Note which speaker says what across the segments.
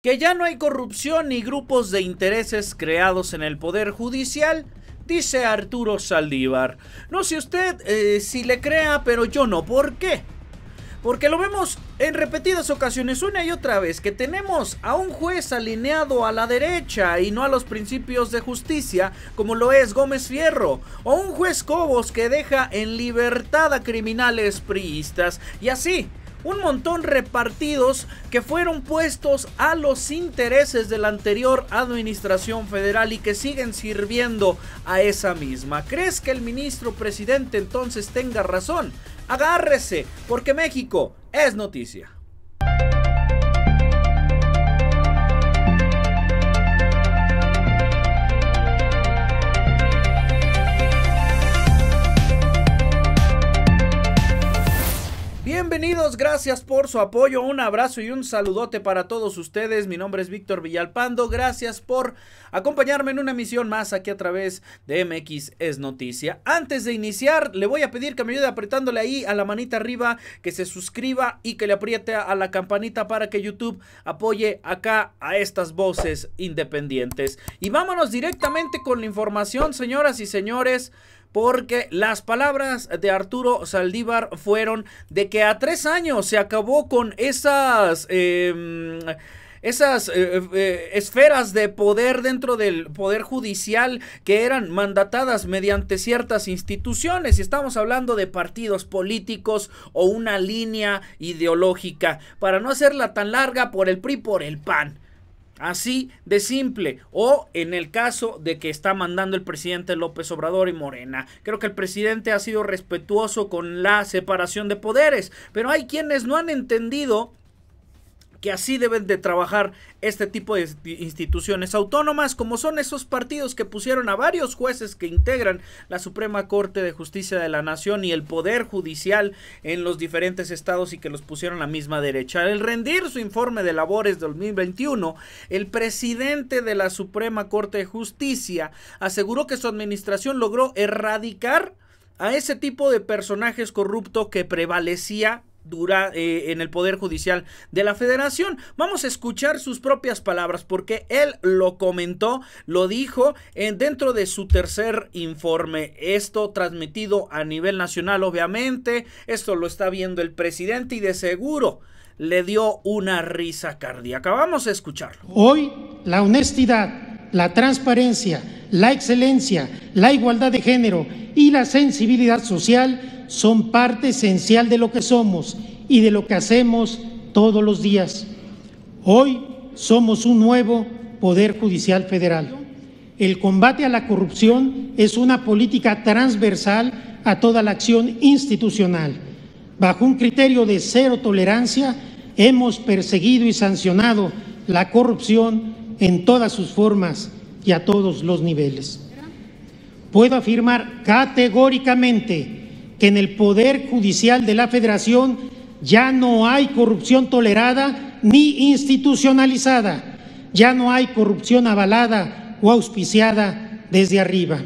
Speaker 1: que ya no hay corrupción ni grupos de intereses creados en el Poder Judicial, dice Arturo Saldívar. No sé usted eh, si le crea, pero yo no. ¿Por qué? Porque lo vemos en repetidas ocasiones, una y otra vez, que tenemos a un juez alineado a la derecha y no a los principios de justicia, como lo es Gómez Fierro, o un juez Cobos que deja en libertad a criminales priistas, y así un montón repartidos que fueron puestos a los intereses de la anterior administración federal y que siguen sirviendo a esa misma. ¿Crees que el ministro presidente entonces tenga razón? Agárrese, porque México es noticia. Bienvenidos, gracias por su apoyo, un abrazo y un saludote para todos ustedes. Mi nombre es Víctor Villalpando, gracias por acompañarme en una emisión más aquí a través de MX es Noticia. Antes de iniciar, le voy a pedir que me ayude apretándole ahí a la manita arriba, que se suscriba y que le apriete a la campanita para que YouTube apoye acá a estas voces independientes. Y vámonos directamente con la información, señoras y señores porque las palabras de Arturo Saldívar fueron de que a tres años se acabó con esas... Em, esas eh, eh, esferas de poder dentro del poder judicial que eran mandatadas mediante ciertas instituciones. Y estamos hablando de partidos políticos o una línea ideológica. Para no hacerla tan larga por el PRI por el PAN Así de simple. O en el caso de que está mandando el presidente López Obrador y Morena. Creo que el presidente ha sido respetuoso con la separación de poderes. Pero hay quienes no han entendido que así deben de trabajar este tipo de instituciones autónomas, como son esos partidos que pusieron a varios jueces que integran la Suprema Corte de Justicia de la Nación y el Poder Judicial en los diferentes estados y que los pusieron a la misma derecha. Al rendir su informe de labores 2021, el presidente de la Suprema Corte de Justicia aseguró que su administración logró erradicar a ese tipo de personajes corruptos que prevalecía dura eh, en el Poder Judicial de la Federación. Vamos a escuchar sus propias palabras porque él lo comentó, lo dijo en, dentro de su tercer informe. Esto transmitido a nivel nacional, obviamente. Esto lo está viendo el presidente y de seguro le dio una risa cardíaca. Vamos a escucharlo.
Speaker 2: Hoy la honestidad, la transparencia, la excelencia, la igualdad de género y la sensibilidad social son parte esencial de lo que somos y de lo que hacemos todos los días. Hoy somos un nuevo Poder Judicial Federal. El combate a la corrupción es una política transversal a toda la acción institucional. Bajo un criterio de cero tolerancia, hemos perseguido y sancionado la corrupción en todas sus formas y a todos los niveles. Puedo afirmar categóricamente que en el Poder Judicial de la Federación ya no hay corrupción tolerada ni institucionalizada, ya no hay corrupción avalada o auspiciada desde arriba.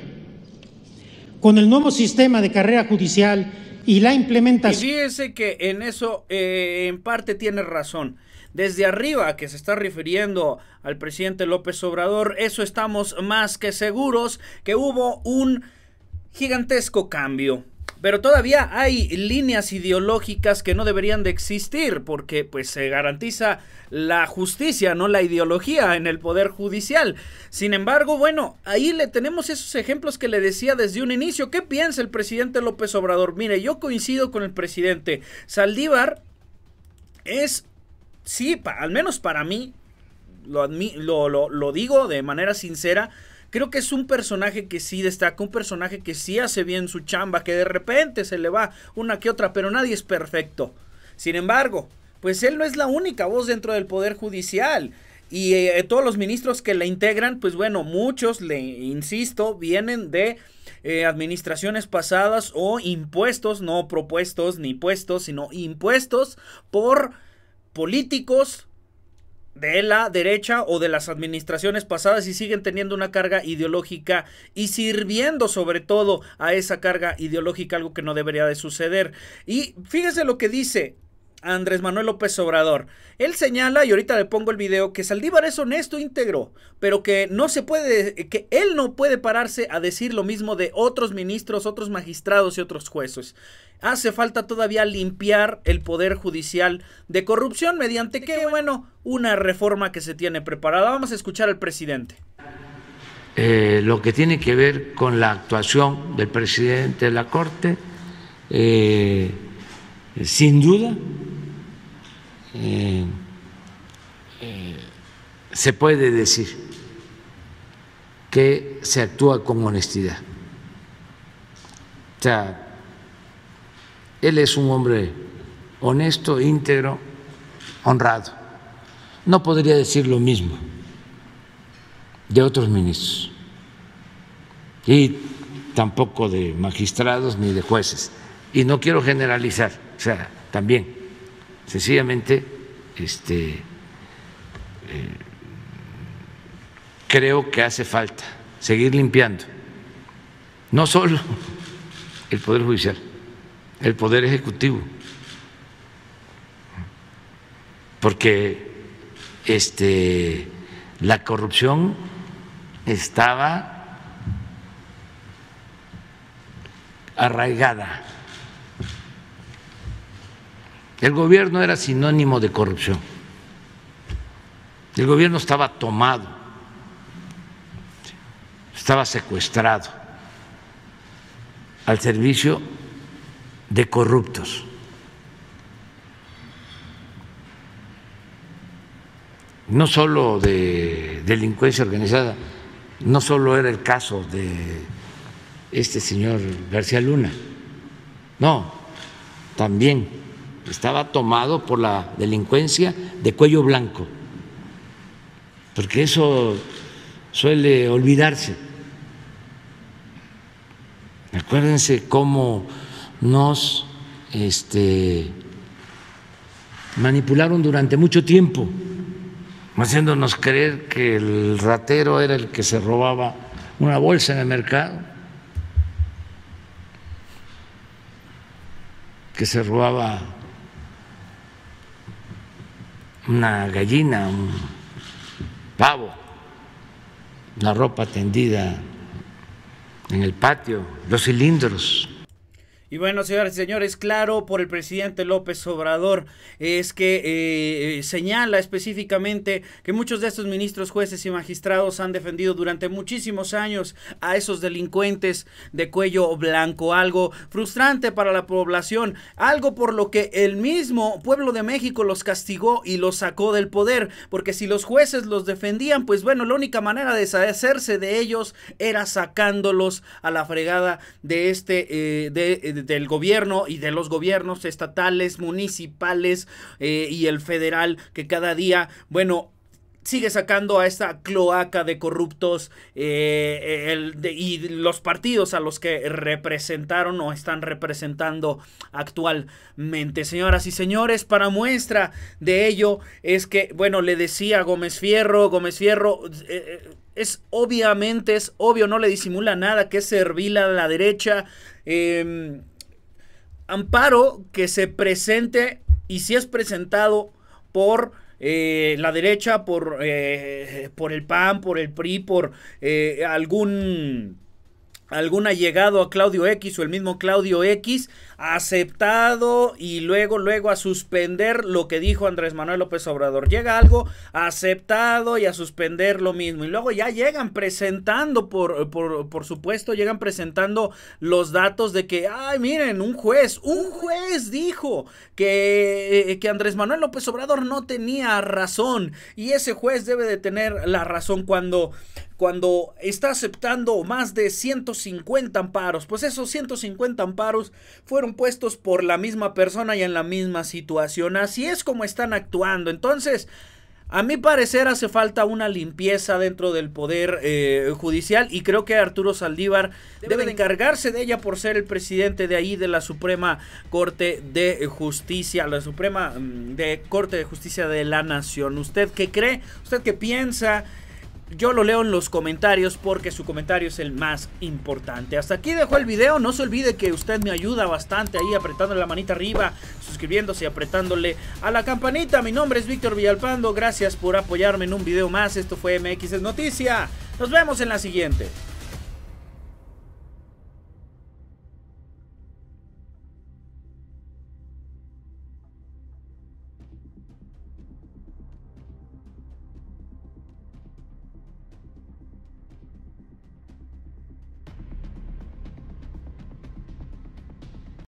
Speaker 2: Con el nuevo sistema de carrera judicial y la implementación...
Speaker 1: Y fíjese que en eso eh, en parte tiene razón. Desde arriba, que se está refiriendo al presidente López Obrador, eso estamos más que seguros que hubo un gigantesco cambio pero todavía hay líneas ideológicas que no deberían de existir porque pues se garantiza la justicia, no la ideología en el poder judicial. Sin embargo, bueno, ahí le tenemos esos ejemplos que le decía desde un inicio. ¿Qué piensa el presidente López Obrador? Mire, yo coincido con el presidente. Saldívar es, sí, al menos para mí, lo, lo, lo digo de manera sincera, Creo que es un personaje que sí destaca, un personaje que sí hace bien su chamba, que de repente se le va una que otra, pero nadie es perfecto. Sin embargo, pues él no es la única voz dentro del Poder Judicial. Y eh, todos los ministros que le integran, pues bueno, muchos, le insisto, vienen de eh, administraciones pasadas o impuestos, no propuestos ni puestos, sino impuestos por políticos de la derecha o de las administraciones pasadas y siguen teniendo una carga ideológica y sirviendo sobre todo a esa carga ideológica, algo que no debería de suceder. Y fíjese lo que dice Andrés Manuel López Obrador. Él señala, y ahorita le pongo el video, que Saldívar es honesto, íntegro, pero que no se puede, que él no puede pararse a decir lo mismo de otros ministros, otros magistrados y otros jueces. Hace falta todavía limpiar el poder judicial de corrupción mediante que, bueno, una reforma que se tiene preparada. Vamos a escuchar al presidente.
Speaker 3: Eh, lo que tiene que ver con la actuación del presidente de la Corte, eh, sin duda, eh, se puede decir que se actúa con honestidad. O sea, él es un hombre honesto, íntegro, honrado. No podría decir lo mismo de otros ministros y tampoco de magistrados ni de jueces. Y no quiero generalizar, o sea, también, sencillamente, este, eh, creo que hace falta seguir limpiando, no solo el Poder Judicial, el Poder Ejecutivo, porque este, la corrupción estaba arraigada. El gobierno era sinónimo de corrupción. El gobierno estaba tomado, estaba secuestrado al servicio de corruptos. No solo de delincuencia organizada, no solo era el caso de este señor García Luna, no, también estaba tomado por la delincuencia de cuello blanco, porque eso suele olvidarse. Acuérdense cómo nos este, manipularon durante mucho tiempo haciéndonos creer que el ratero era el que se robaba una bolsa en el mercado, que se robaba una gallina, un pavo, la ropa tendida en el patio, los cilindros
Speaker 1: y bueno, señoras y señores, claro, por el presidente López Obrador es que eh, eh, señala específicamente que muchos de estos ministros, jueces y magistrados han defendido durante muchísimos años a esos delincuentes de cuello blanco, algo frustrante para la población, algo por lo que el mismo pueblo de México los castigó y los sacó del poder, porque si los jueces los defendían, pues bueno, la única manera de deshacerse de ellos era sacándolos a la fregada de este, eh, de del gobierno y de los gobiernos estatales, municipales eh, y el federal que cada día, bueno, sigue sacando a esta cloaca de corruptos eh, y los partidos a los que representaron o están representando actualmente. Señoras y señores, para muestra de ello es que, bueno, le decía Gómez Fierro, Gómez Fierro... Eh, es obviamente, es obvio, no le disimula nada que es servil a la derecha. Eh, amparo que se presente y si es presentado por eh, la derecha, por, eh, por el PAN, por el PRI, por eh, algún algún allegado a Claudio X o el mismo Claudio X aceptado y luego luego a suspender lo que dijo Andrés Manuel López Obrador. Llega algo aceptado y a suspender lo mismo. Y luego ya llegan presentando, por, por, por supuesto, llegan presentando los datos de que, ay, miren, un juez, un juez dijo que, que Andrés Manuel López Obrador no tenía razón y ese juez debe de tener la razón cuando cuando está aceptando más de 150 amparos. Pues esos 150 amparos fueron puestos por la misma persona y en la misma situación. Así es como están actuando. Entonces, a mi parecer hace falta una limpieza dentro del poder eh, judicial y creo que Arturo Saldívar debe encargarse de ella por ser el presidente de ahí de la Suprema Corte de Justicia, la Suprema mm, de Corte de Justicia de la Nación. ¿Usted qué cree? ¿Usted qué piensa? Yo lo leo en los comentarios porque su comentario es el más importante. Hasta aquí dejo el video. No se olvide que usted me ayuda bastante ahí apretándole la manita arriba, suscribiéndose y apretándole a la campanita. Mi nombre es Víctor Villalpando. Gracias por apoyarme en un video más. Esto fue MX Noticia. Nos vemos en la siguiente.